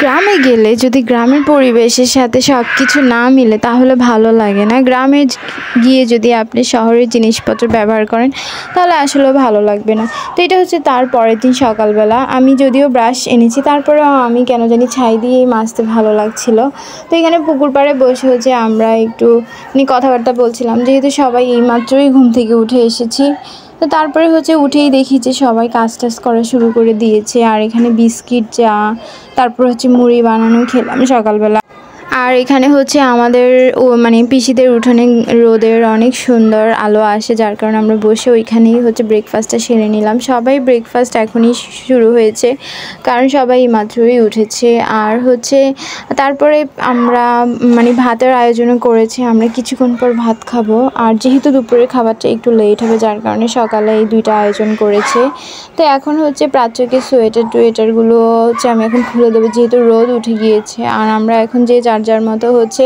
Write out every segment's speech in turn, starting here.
গ্রামে গেলে যদি গ্রামের পরিবেশের সাথে সব কিছু না মিলে তাহলে ভালো লাগে না। গ্রামে গিয়ে যদি আপনি শহরের জিনিসপত্র ব্যবহার করেন তাহলে আসলে ভালো লাগবে না। তো এটা হচ্ছে তার পরের দিন সকালবেলা। আমি যদিও ব্রাশ এনেছি, তারপরেও আমি কেন জানি ছাই দিয়েই মাছতে ভালো লাগছিল। তো এখানে পুকুর পাড়ে বসে হচ্ছে আমরা একটু মানে কথাবার্তা বলছিলাম। যেহেতু সবাই এইমাত্রই ঘুম থেকে উঠে এসেছি তো তারপরে হচ্ছে উঠেই দেখি যে সবাই কাজ টাজ করা শুরু করে দিয়েছে। আর এখানে বিস্কিট, চা, তারপর হচ্ছে মুড়ি বানানো খেলাম সকালবেলা। আর এখানে হচ্ছে আমাদের ও মানে পিসিদের উঠোনে রোদের অনেক সুন্দর আলো আসে, যার কারণে আমরা বসে ওইখানেই হচ্ছে ব্রেকফাস্টটা সেরে নিলাম। সবাই ব্রেকফাস্ট এখনই শুরু হয়েছে, কারণ সবাই মাত্রই উঠেছে। আর হচ্ছে তারপরে আমরা মানে ভাতের আয়োজনও করেছি, আমরা কিছুক্ষণ পর ভাত খাব। আর যেহেতু দুপুরের খাবারটা একটু লেট হবে, যার কারণে সকালে এই দুইটা আয়োজন করেছে। তো এখন হচ্ছে প্রাচ্যকের সোয়েটার টুয়েটারগুলো হচ্ছে আমি এখন খুলে দেবো, যেহেতু রোদ উঠে গিয়েছে। আর আমরা এখন যে যার যার যার মতো হচ্ছে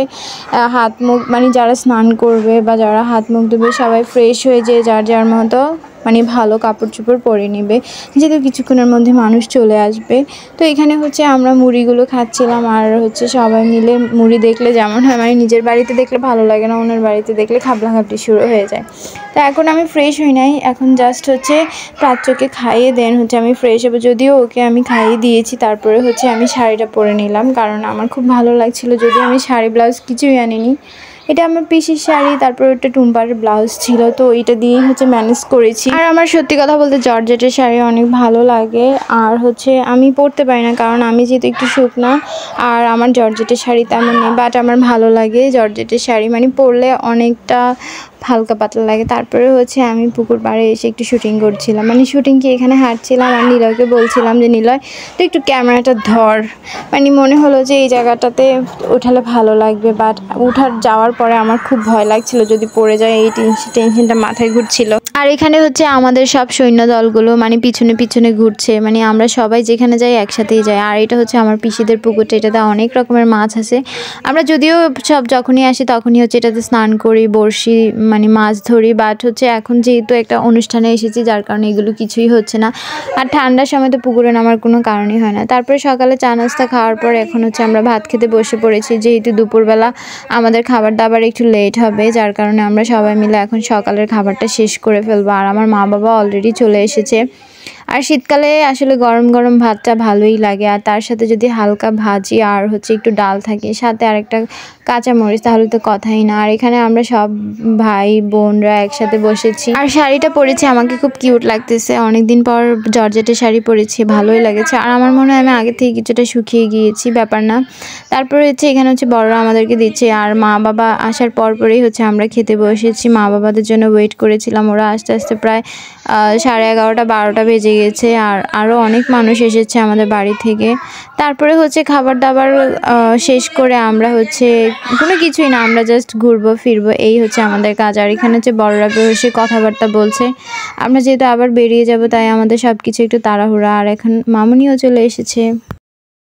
হাত মুখ মানে যারা স্নান করবে বা যারা হাত মুখ ধুবে, সবাই ফ্রেশ হয়ে যায় যার যার মতো মানে ভালো কাপড় চোপড় পরে নেবে। যেহেতু কিছুক্ষণের মধ্যে মানুষ চলে আসবে। তো এখানে হচ্ছে আমরা মুড়িগুলো খাচ্ছিলাম আর হচ্ছে সবাই মিলে মুড়ি দেখলে যেমন হয় মানে নিজের বাড়িতে দেখলে ভালো লাগে না ওনার বাড়িতে দেখলে খাবলা খাবলি শুরু হয়ে যায়। তো এখন আমি ফ্রেশ হই নাই, এখন জাস্ট হচ্ছে প্রাচ্যকে খাইয়ে দেন হচ্ছে আমি ফ্রেশ হব। যদিও ওকে আমি খাইয়ে দিয়েছি, তারপরে হচ্ছে আমি শাড়িটা পরে নিলাম, কারণ আমার খুব ভালো লাগছিল। যদিও আমি শাড়ি, ব্লাউজ কিছুই আনিনি। এটা আমার পিসির শাড়ি, তারপর একটা টুম্পার ব্লাউজ ছিল, তো এটা দিয়েই হচ্ছে ম্যানেজ করেছি। আর আমার সত্যি কথা বলতে জর্জেটের শাড়ি অনেক ভালো লাগে, আর হচ্ছে আমি পরতে পারি না, কারণ আমি যেহেতু একটু শুকনা, আর আমার জর্জেটের শাড়ি তেমন নেই বাট আমার ভালো লাগে জর্জেটের শাড়ি মানে পরলে অনেকটা হালকা পাতলা লাগে। তারপরে হচ্ছে আমি পুকুর পাড়ে এসে একটু শুটিং করছিলাম। মানে শুটিং কি এখানে হাঁটছিলাম আর নিলয়কে বলছিলাম যে, নিলয় তো একটু ক্যামেরাটা ধর। মানে মনে হলো যে, এই জায়গাটাতে উঠালে ভালো লাগবে। বাট উঠার যাওয়ার পরে আমার খুব ভয় লাগছিল যদি পড়ে যায়, এই টেনশন টেনশনটা মাথায় ঘুরছিল। আর এখানে হচ্ছে আমাদের সব সৈন্য দলগুলো মানে পিছনে পিছনে ঘুরছে। মানে আমরা সবাই যেখানে যাই একসাথেই যাই। আর এটা হচ্ছে আমার পিসিদের পুকুরটা। এটাতে অনেক রকমের মাছ আছে। আমরা যদিও সব যখনই আসি তখনই হচ্ছে এটাতে স্নান করি, বড়শি মানে মাছ ধরি বাট হচ্ছে এখন যেহেতু একটা অনুষ্ঠানে এসেছি, যার কারণে এগুলো কিছুই হচ্ছে না। আর ঠান্ডার সময় তো পুকুরে নামার কোনো কারণই হয় না। তারপরে সকালে চা নাস্তা খাওয়ার পর এখন হচ্ছে আমরা ভাত খেতে বসে পড়েছি। যেহেতু দুপুরবেলা আমাদের খাবার দাবার একটু লেট হবে, যার কারণে আমরা সবাই মিলে এখন সকালের খাবারটা শেষ করে ফেলব। আর আমার মা বাবা অলরেডি চলে এসেছে। আর শীতকালে আসলে গরম গরম ভাতটা ভালোই লাগে। আর তার সাথে যদি হালকা ভাজি আর হচ্ছে একটু ডাল থাকে, সাথে আরেকটা কাঁচা মরিচ তাহলে তো কথাই না। আর এখানে আমরা সব ভাই, বোনরা একসাথে বসেছি। আর শাড়িটা পরেছি, আমাকে খুব কিউট লাগতেছে। অনেকদিন পর জর্জেটের শাড়ি পরেছি, ভালোই লাগেছে। আর আমার মনে হয় আমি আগে থেকে কিছুটা শুকিয়ে গিয়েছি, ব্যাপার না। তারপরে হচ্ছে এখানে হচ্ছে বড়রা আমাদেরকে দিচ্ছে। আর মা বাবা আসার পর পরেই হচ্ছে আমরা খেতে বসেছি। মা বাবাদের জন্য ওয়েট করেছিলাম। ওরা আস্তে আস্তে প্রায় সাড়ে এগারোটা, বারোটা বেজে গেছে আর আরও অনেক মানুষ এসেছে আমাদের বাড়ি থেকে। তারপরে হচ্ছে খাবার দাবার শেষ করে আমরা হচ্ছে কোনো কিছুই না, আমরা জাস্ট ঘুরবো, ফিরবো, এই হচ্ছে আমাদের কাজ। আর এখানে হচ্ছে বড়রা বসে কথাবার্তা বলছে। আমরা যেহেতু আবার বেরিয়ে যাব, তাই আমাদের সব কিছু একটু তাড়াহুড়া। আর এখন মামুনিও চলে এসেছে।